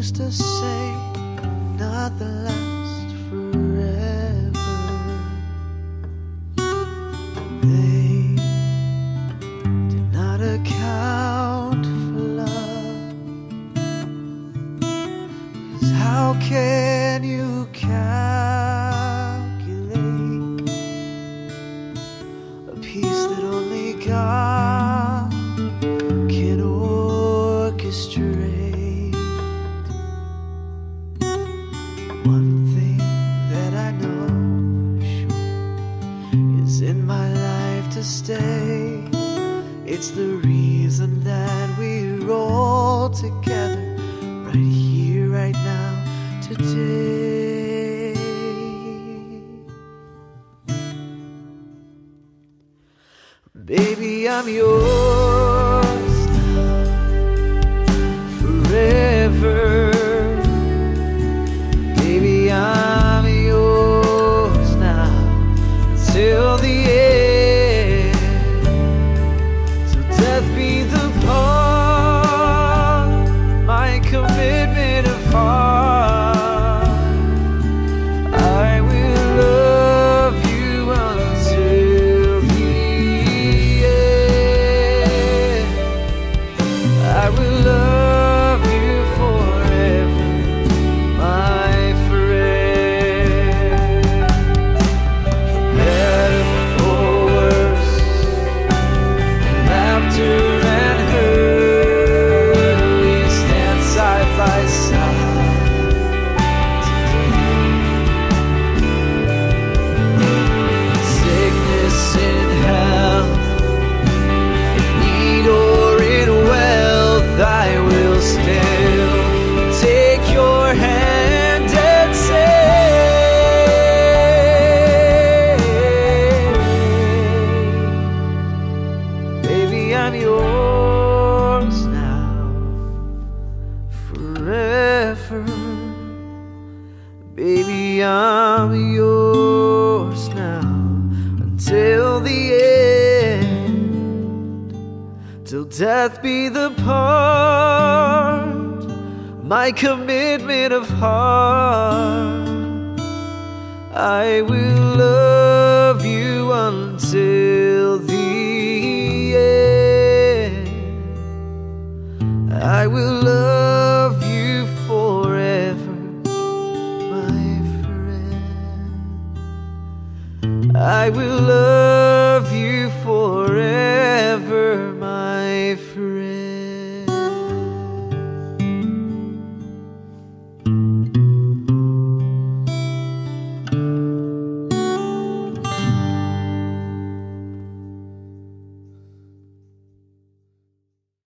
to say nothing lasts forever. They did not account for love. 'Cause how can you calculate stay. It's the reason that we're all together right here, right now, today. Baby, I'm yours death be the forever. Baby, I'm yours now until the end. Till death be the part, my commitment of heart. I will love you until the end. I will love will love